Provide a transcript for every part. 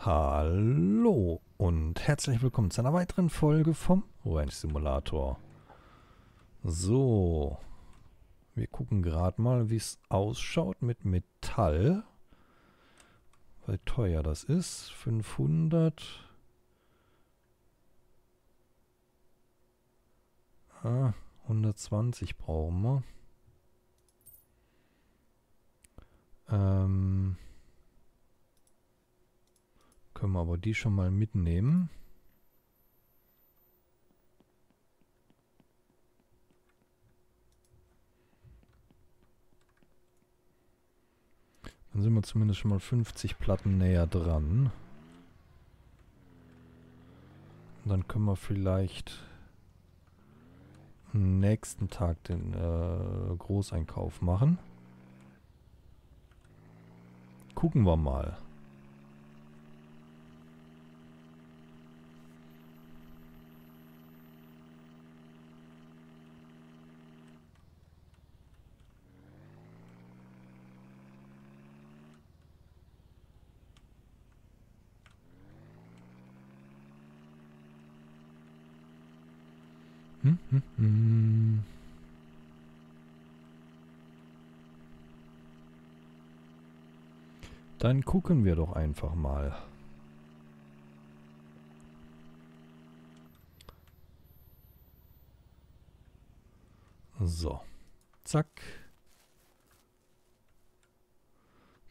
Hallo und herzlich willkommen zu einer weiteren Folge vom Ranch Simulator. So, wir gucken gerade mal, wie es ausschaut mit Metall. Wie teuer das ist. 500. Ah, 120 brauchen wir. Ähm, können wir aber die schon mal mitnehmen. Dann sind wir zumindest schon mal 50 Platten näher dran. Und dann können wir vielleicht am nächsten Tag den äh, Großeinkauf machen. Gucken wir mal. Hm, hm, hm. Dann gucken wir doch einfach mal. So. Zack.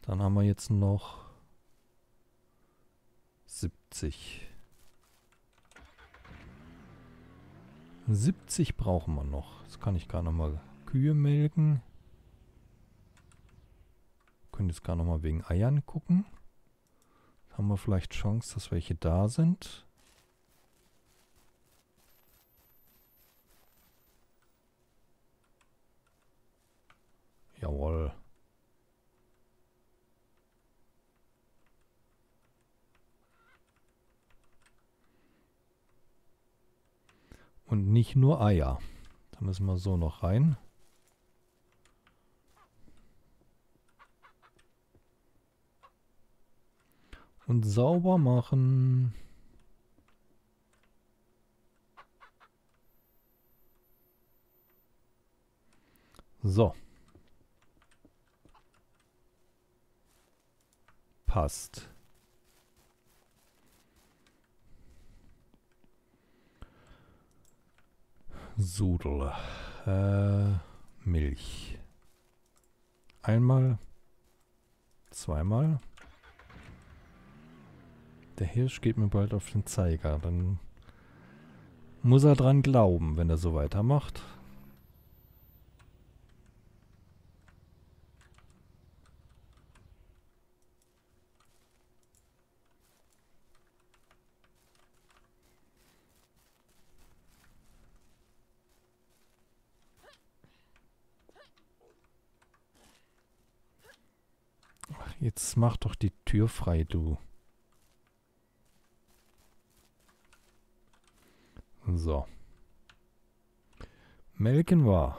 Dann haben wir jetzt noch 70. 70 brauchen wir noch. Jetzt kann ich gar noch mal Kühe melken. Können jetzt gar noch mal wegen Eiern gucken. Haben wir vielleicht Chance, dass welche da sind. Jawohl. Und nicht nur Eier. Da müssen wir so noch rein. Und sauber machen. So. Passt. Sudel. Äh, Milch. Einmal. Zweimal. Der Hirsch geht mir bald auf den Zeiger. Dann muss er dran glauben, wenn er so weitermacht. Ach, jetzt mach doch die Tür frei, du. So. Melken wir.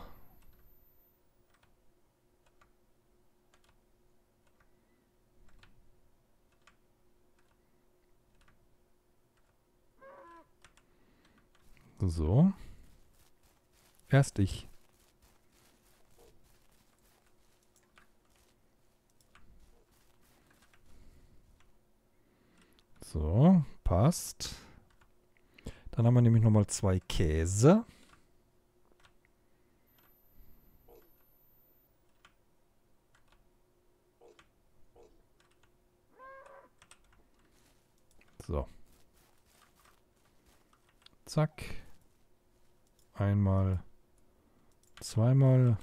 So. Erst ich. So, passt. Dann haben wir nämlich nochmal zwei Käse. So. Zack. Einmal. Zweimal.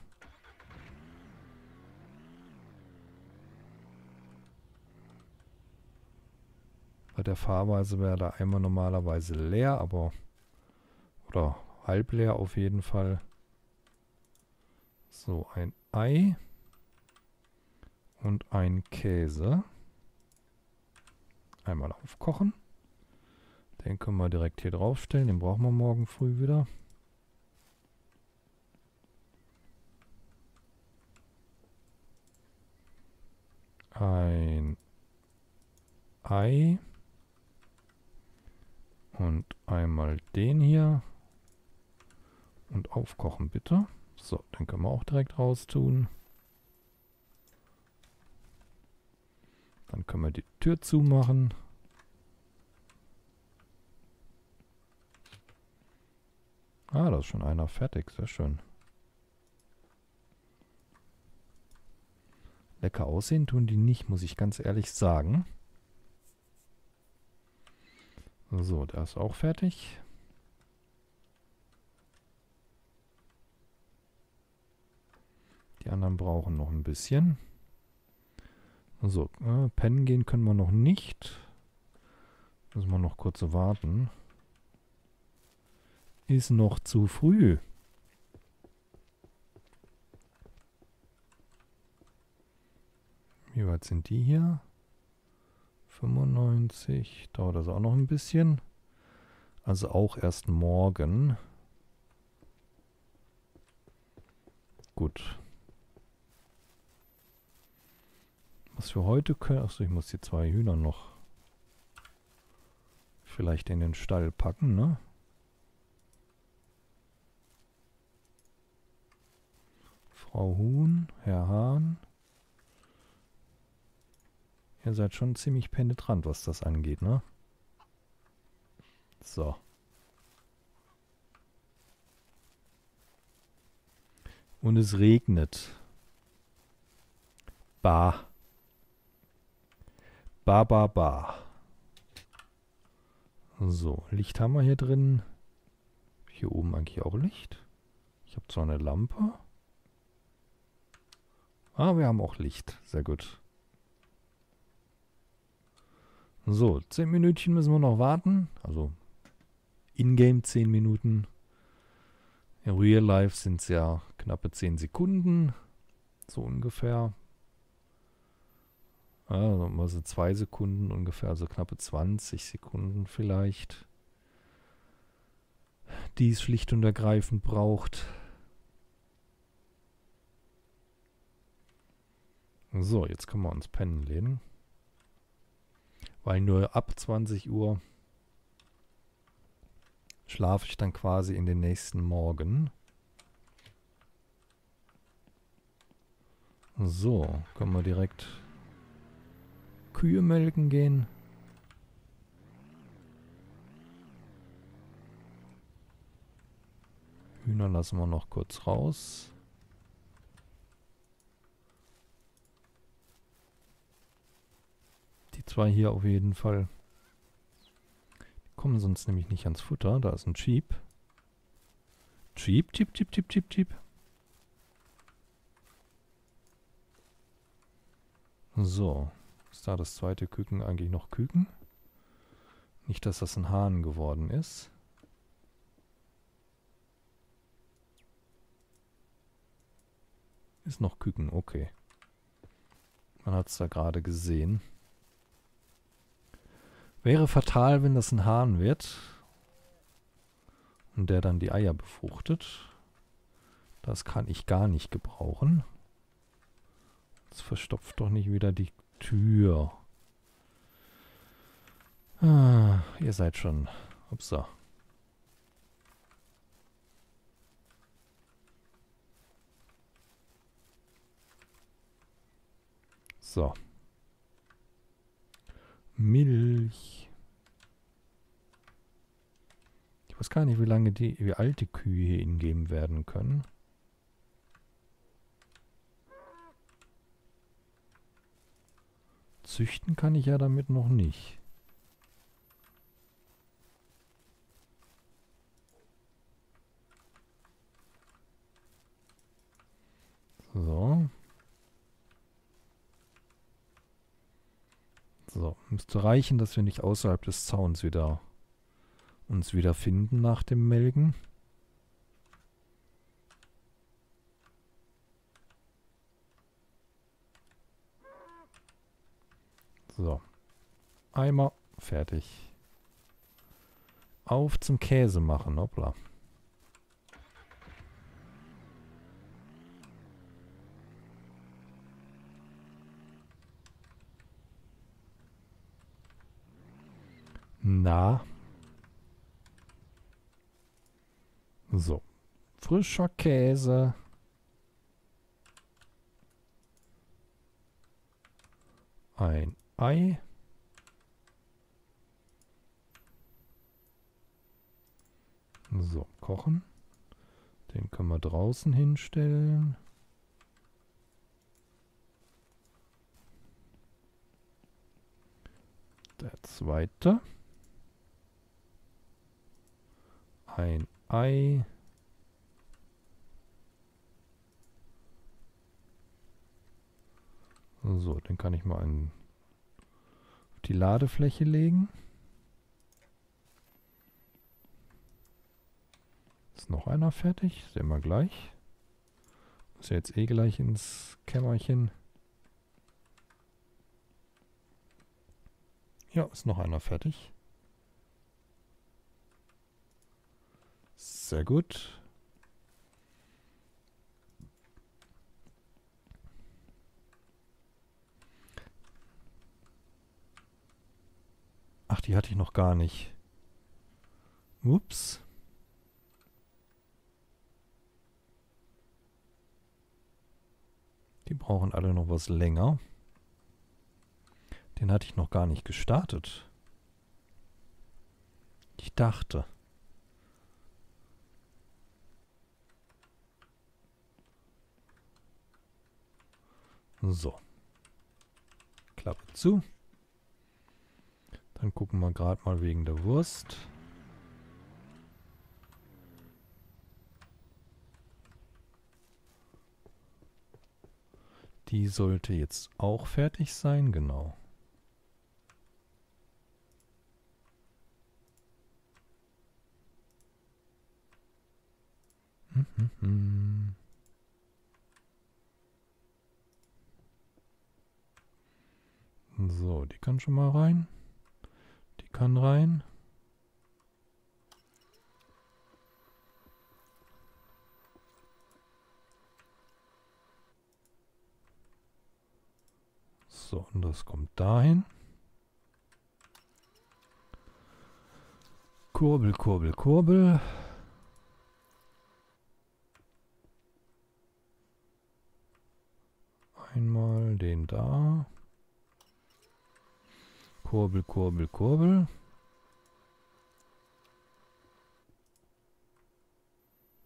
Bei der Fahrweise wäre der Eimer normalerweise leer, aber oder halb leer auf jeden Fall. So, ein Ei und ein Käse. Einmal aufkochen. Den können wir direkt hier draufstellen. Den brauchen wir morgen früh wieder. Ein Ei. Und einmal den hier. Und aufkochen bitte. So, den können wir auch direkt raus tun. Dann können wir die Tür zumachen. Ah, da ist schon einer fertig. Sehr schön. Lecker aussehen tun die nicht, muss ich ganz ehrlich sagen. So, der ist auch fertig. Die anderen brauchen noch ein bisschen. So, äh, pennen gehen können wir noch nicht. Müssen wir noch kurz warten. Ist noch zu früh. Wie weit sind die hier? 95. Dauert das auch noch ein bisschen. Also auch erst morgen. Gut. Was für heute können... Achso, ich muss die zwei Hühner noch vielleicht in den Stall packen, ne? Frau Huhn, Herr Hahn. Ihr seid schon ziemlich penetrant, was das angeht, ne? So. Und es regnet. Bah. Ba, ba, ba. So, Licht haben wir hier drin. Hier oben eigentlich auch Licht. Ich habe zwar eine Lampe. Ah, wir haben auch Licht. Sehr gut. So, 10 Minütchen müssen wir noch warten. Also, in-game 10 Minuten. In Real Life sind es ja knappe 10 Sekunden. So ungefähr. Also zwei Sekunden ungefähr, also knappe 20 Sekunden vielleicht, die es schlicht und ergreifend braucht. So, jetzt können wir uns pennen lehnen. Weil nur ab 20 Uhr schlafe ich dann quasi in den nächsten Morgen. So, können wir direkt Kühe melken gehen. Hühner lassen wir noch kurz raus. Zwei hier auf jeden Fall. Die kommen sonst nämlich nicht ans Futter. Da ist ein Jeep. Jeep, Jeep, Jeep, Jeep, Jeep, Jeep. So. Ist da das zweite Küken eigentlich noch Küken? Nicht, dass das ein Hahn geworden ist. Ist noch Küken, okay. Man hat es da gerade gesehen. Wäre fatal, wenn das ein Hahn wird. Und der dann die Eier befruchtet. Das kann ich gar nicht gebrauchen. Jetzt verstopft doch nicht wieder die Tür. Ah, ihr seid schon. Upsa. So. Milch. Ich weiß gar nicht, wie lange die, wie alte Kühe hier ingeben werden können. Züchten kann ich ja damit noch nicht. So. So, müsste reichen, dass wir nicht außerhalb des Zauns wieder uns wieder finden nach dem Melken. So. Eimer, fertig. Auf zum Käse machen, hoppla. Na. So. Frischer Käse. Ein Ei. So, kochen. Den können wir draußen hinstellen. Der zweite. Ein Ei. So, den kann ich mal in die Ladefläche legen. Ist noch einer fertig? Sehen wir gleich. Muss ja jetzt eh gleich ins Kämmerchen. Ja, ist noch einer fertig. Sehr gut. Ach, die hatte ich noch gar nicht. Ups. Die brauchen alle noch was länger. Den hatte ich noch gar nicht gestartet. Ich dachte. So. Klappe zu. Dann gucken wir gerade mal wegen der Wurst. Die sollte jetzt auch fertig sein, genau. So, die kann schon mal rein. Die kann rein. So, und das kommt dahin. Kurbel, Kurbel, Kurbel. Einmal den da. Kurbel, Kurbel, Kurbel.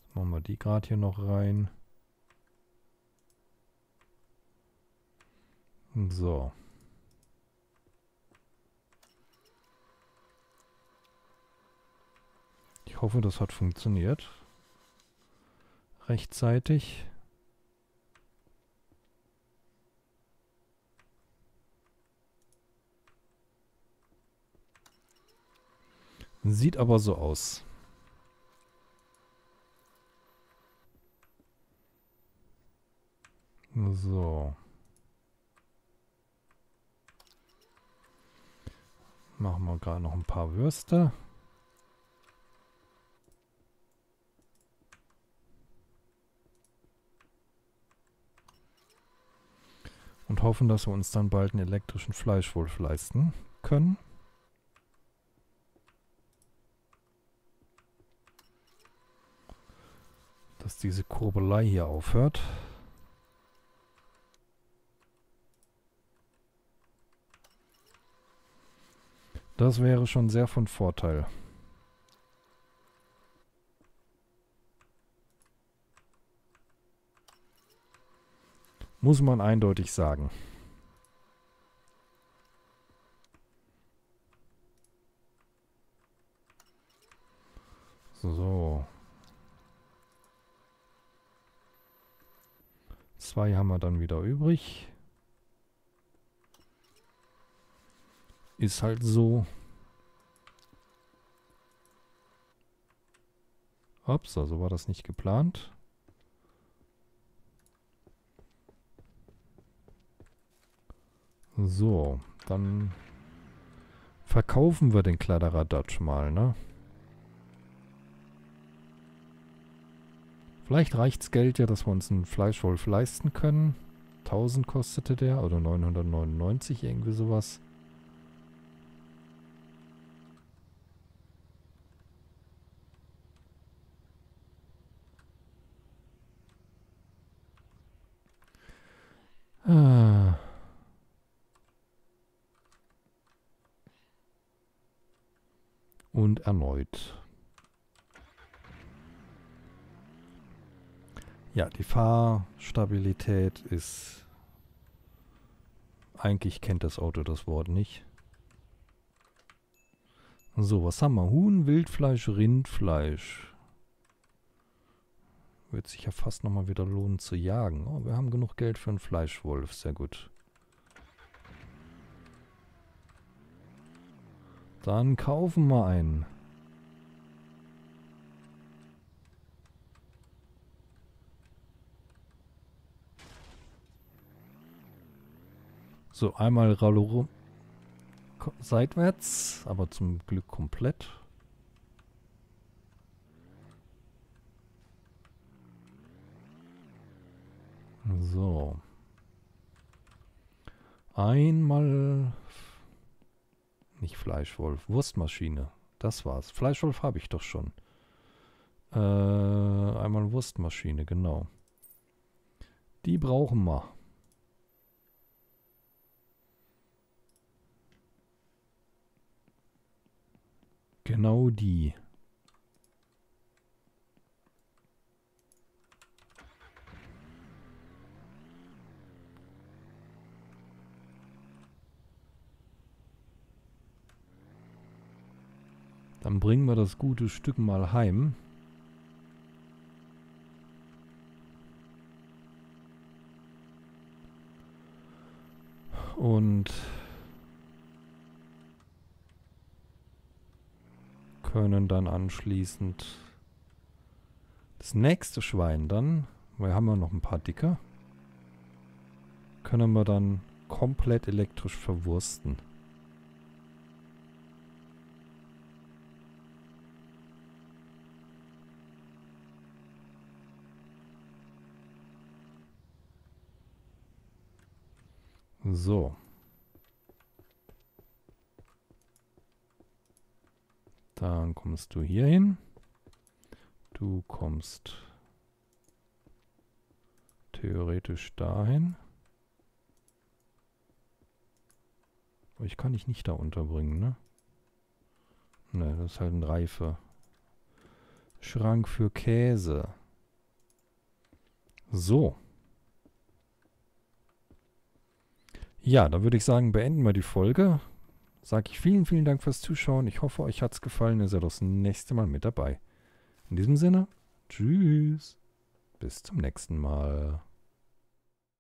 Jetzt machen wir die gerade hier noch rein. So. Ich hoffe, das hat funktioniert. Rechtzeitig. Sieht aber so aus. So. Machen wir gerade noch ein paar Würste. Und hoffen, dass wir uns dann bald einen elektrischen Fleischwolf leisten können. Dass diese Kurbelei hier aufhört. Das wäre schon sehr von Vorteil. Muss man eindeutig sagen. So. Zwei haben wir dann wieder übrig. Ist halt so. Ups, also war das nicht geplant. So, dann verkaufen wir den Kladderadatsch mal, ne? Vielleicht reicht's Geld ja, dass wir uns einen Fleischwolf leisten können. 1000 kostete der oder 999, irgendwie sowas. Ah. Und erneut. Ja, die Fahrstabilität ist... Eigentlich kennt das Auto das Wort nicht. So, was haben wir? Huhn, Wildfleisch, Rindfleisch. Wird sich ja fast nochmal wieder lohnen zu jagen. Oh, wir haben genug Geld für einen Fleischwolf. Sehr gut. Dann kaufen wir einen. So, einmal Ralloro seitwärts, aber zum Glück komplett. So. Einmal... Nicht Fleischwolf, Wurstmaschine. Das war's. Fleischwolf habe ich doch schon. Äh, einmal Wurstmaschine, genau. Die brauchen wir. Genau die. Dann bringen wir das gute Stück mal heim. Und können dann anschließend das nächste Schwein dann, wir haben ja noch ein paar dicke, können wir dann komplett elektrisch verwursten. So. Dann kommst du hier hin. Du kommst theoretisch dahin. Aber ich kann dich nicht da unterbringen, ne? Ne, das ist halt ein Reife. Schrank für Käse. So. Ja, dann würde ich sagen, beenden wir die Folge sage ich vielen, vielen Dank fürs Zuschauen. Ich hoffe, euch hat es gefallen. Ihr seid das nächste Mal mit dabei. In diesem Sinne, tschüss. Bis zum nächsten Mal.